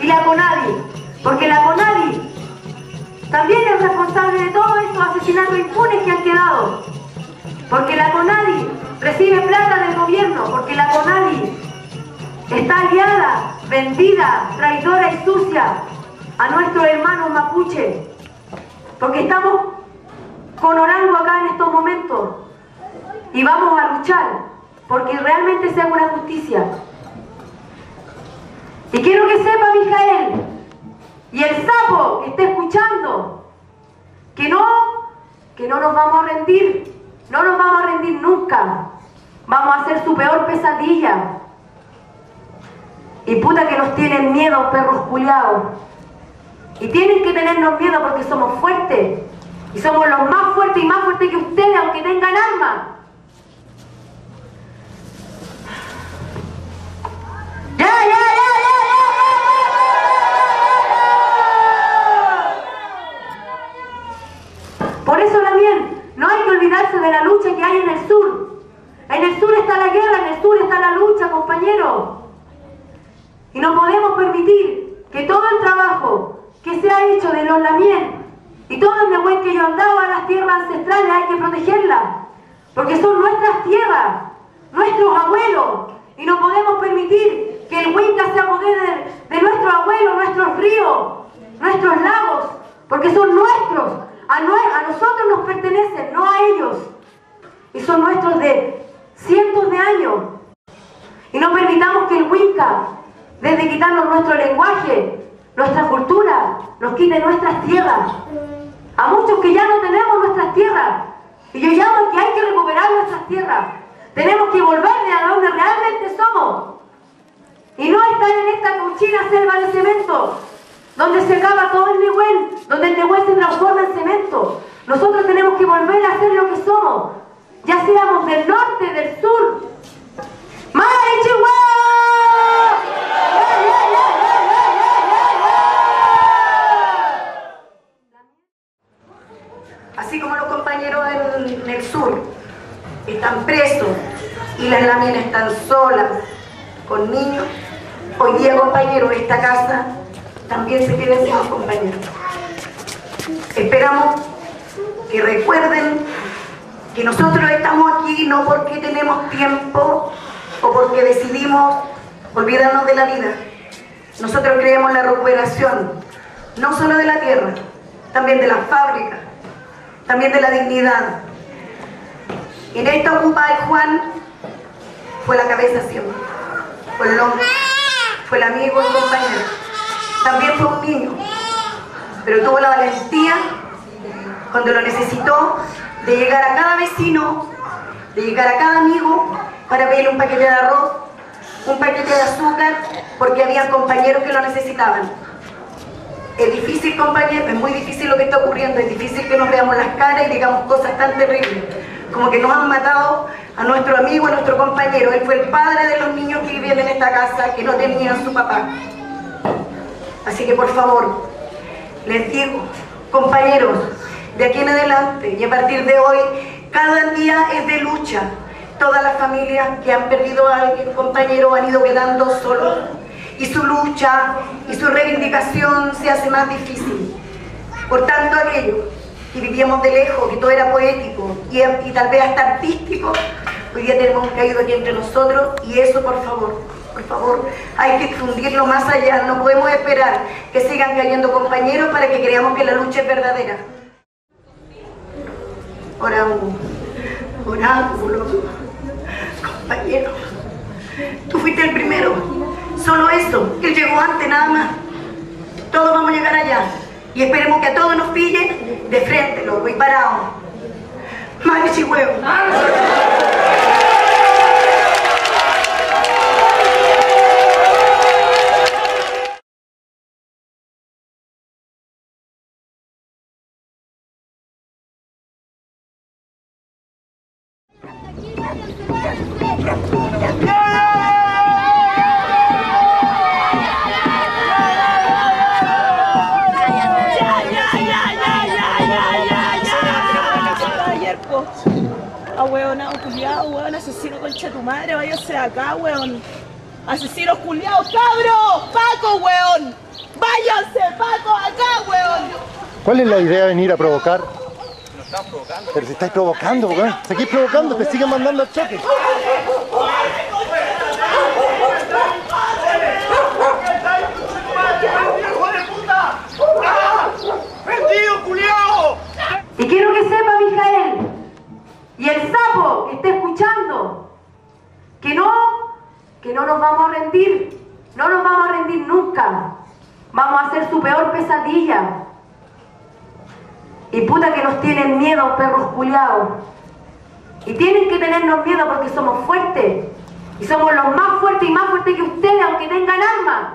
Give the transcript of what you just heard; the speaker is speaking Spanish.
y la CONADI, porque la CONADI también es responsable de todos estos asesinatos impunes que han quedado, porque la CONADI recibe plata del gobierno, porque la CONADI está aliada, vendida, traidora y sucia a nuestros hermanos mapuche, porque estamos con Orango acá en estos momentos y vamos a luchar porque realmente se haga una justicia. Y quiero que sepa Mijael y el sapo que esté escuchando que no, que no nos vamos a rendir, no nos vamos a rendir nunca. Vamos a ser su peor pesadilla. Y puta que nos tienen miedo, perros culiados. Y tienen que tenernos miedo porque somos fuertes. Y somos los más fuertes y más fuertes que ustedes, aunque tengan armas. Y no podemos permitir que todo el trabajo que se ha hecho de los lamien y todo el Nehuen que yo andaba a las tierras ancestrales hay que protegerlas, porque son nuestras tierras, nuestros abuelos, y no podemos permitir que el Huinca se apodere de, nuestros abuelos, nuestros ríos, nuestros lagos, porque son nuestros, a nosotros nos pertenecen, no a ellos, y son nuestros de cientos de años. Y no permitamos que el Huinca, desde quitarnos nuestro lenguaje, nuestra cultura, nos quite nuestras tierras. A muchos que ya no tenemos nuestras tierras. Y yo llamo que hay que recuperar nuestras tierras. Tenemos que volver a donde realmente somos. Y no estar en esta cochina selva de cemento, donde se acaba todo el Nehuen, donde el Nehuen se transforma en cemento. Nosotros tenemos que volver a ser lo que somos, ya seamos del norte, del sur. ¡Mare Chihuahua! ¡Yeah, yeah, yeah, Así como los compañeros en, en el sur están presos y las láminas están solas con niños, hoy día compañeros, esta casa también se queden sin compañeros. Esperamos que recuerden que nosotros estamos aquí no porque tenemos tiempo o porque decidimos olvidarnos de la vida. Nosotros creemos la recuperación, no solo de la tierra, también de las fábricas, también de la dignidad. En esta ocupa el Juan fue la cabeza siempre, fue el hombre, fue el amigo y compañero. También fue un niño, pero tuvo la valentía cuando lo necesitó de llegar a cada vecino, de llegar a cada amigo para pedirle un paquete de arroz, un paquete de azúcar, porque había compañeros que lo necesitaban. Es difícil, compañeros, es muy difícil lo que está ocurriendo, es difícil que nos veamos las caras y digamos cosas tan terribles, como que nos han matado a nuestro amigo, a nuestro compañero. Él fue el padre de los niños que vivían en esta casa, que no tenían su papá. Así que por favor, les digo, compañeros, de aquí en adelante y a partir de hoy, cada día es de lucha. Todas las familias que han perdido a alguien, compañero, han ido quedando solos. Y su lucha y su reivindicación se hace más difícil. Por tanto, aquello que vivíamos de lejos, que todo era poético y, y tal vez hasta artístico, hoy día tenemos caído aquí entre nosotros y eso, por favor, por favor, hay que difundirlo más allá. No podemos esperar que sigan cayendo compañeros para que creamos que la lucha es verdadera. Oráculo, oráculo, compañero, tú fuiste el primero, solo eso, él llegó antes nada más. Todos vamos a llegar allá y esperemos que a todos nos pillen de frente, loco, y parados. Madre chihuahua. Po. A weón, a culiado, weón, asesino concha tu madre, váyase de acá, weón. Asesinos culiados, cabros. Paco, weón. Váyanse, Paco, acá, weón. ¿Cuál es la idea de venir a provocar? Pero si estáis provocando, weón. Seguís provocando, te siguen mandando al choque. Y quiero que sepa, Mijael, y el sapo que esté escuchando, que no, que no nos vamos a rendir, no nos vamos a rendir nunca. Vamos a ser su peor pesadilla. Y puta que nos tienen miedo, perros culiados. Y tienen que tenernos miedo porque somos fuertes. Y somos los más fuertes y más fuertes que ustedes, aunque tengan armas.